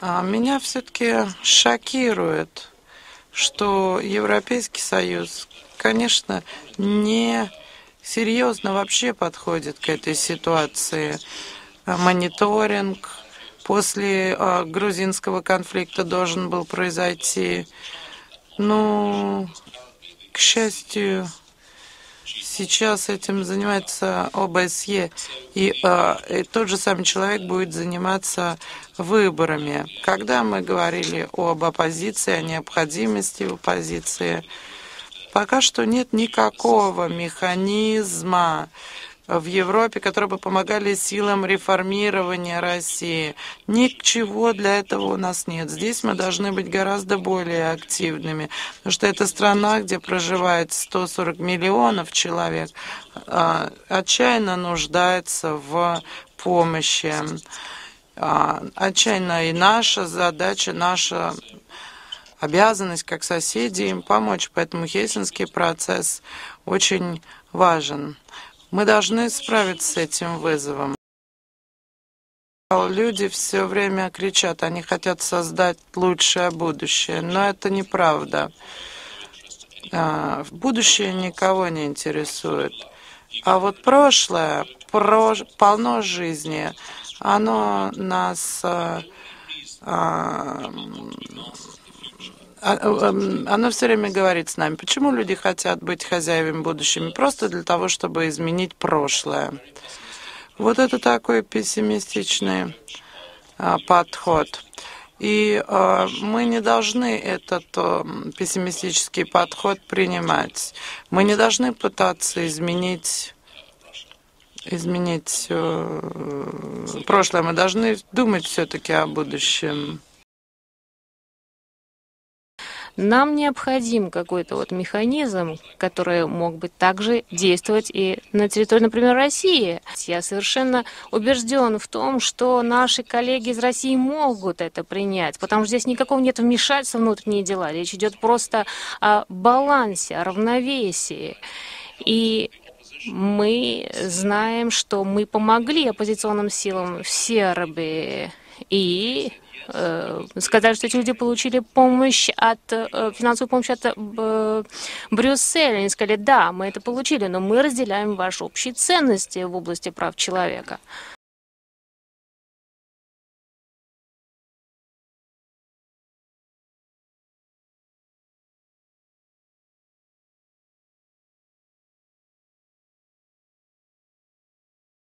А меня все-таки шокирует, что Европейский Союз, конечно, не серьезно вообще подходит к этой ситуации. Мониторинг после а, грузинского конфликта должен был произойти. Ну, к счастью, сейчас этим занимается ОБСЕ, и, э, и тот же самый человек будет заниматься выборами. Когда мы говорили об оппозиции, о необходимости оппозиции, пока что нет никакого механизма, в Европе, которые бы помогали силам реформирования России. Ничего для этого у нас нет. Здесь мы должны быть гораздо более активными, потому что это страна, где проживает 140 миллионов человек, а, отчаянно нуждается в помощи. А, отчаянно и наша задача, наша обязанность как соседи им помочь. Поэтому Хельсинский процесс очень важен. Мы должны справиться с этим вызовом. Люди все время кричат, они хотят создать лучшее будущее, но это неправда. А, будущее никого не интересует. А вот прошлое, про, полно жизни, оно нас а, а, а, оно все время говорит с нами, почему люди хотят быть хозяевами будущими, просто для того, чтобы изменить прошлое. Вот это такой пессимистичный а, подход. И э, мы не должны этот э, пессимистический подход принимать. Мы не должны пытаться изменить изменить э, прошлое. Мы должны думать все-таки о будущем. Нам необходим какой-то вот механизм, который мог бы также действовать и на территории, например, России. Я совершенно убежден в том, что наши коллеги из России могут это принять, потому что здесь никакого нет вмешательства в внутренние дела. Речь идет просто о балансе, о равновесии. И мы знаем, что мы помогли оппозиционным силам в Сербии и Э, сказали, что эти люди получили помощь от, э, финансовую помощь от э, Брюсселя. Они сказали, да, мы это получили, но мы разделяем ваши общие ценности в области прав человека.